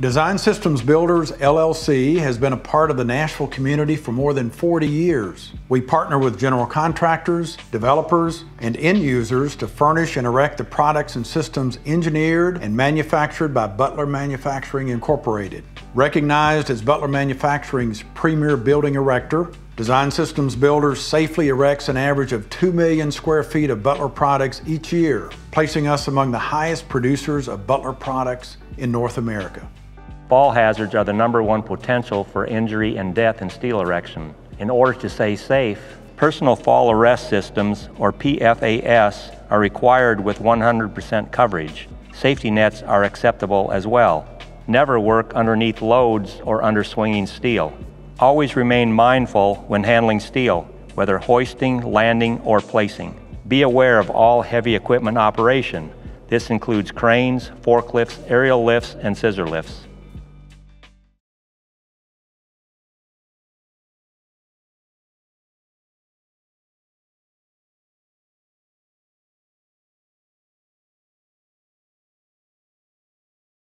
Design Systems Builders LLC has been a part of the Nashville community for more than 40 years. We partner with general contractors, developers, and end users to furnish and erect the products and systems engineered and manufactured by Butler Manufacturing Incorporated. Recognized as Butler Manufacturing's premier building erector, Design Systems Builders safely erects an average of 2 million square feet of Butler products each year, placing us among the highest producers of Butler products in North America. Fall hazards are the number one potential for injury and death in steel erection. In order to stay safe, personal fall arrest systems, or PFAS, are required with 100% coverage. Safety nets are acceptable as well. Never work underneath loads or under swinging steel. Always remain mindful when handling steel, whether hoisting, landing, or placing. Be aware of all heavy equipment operation. This includes cranes, forklifts, aerial lifts, and scissor lifts.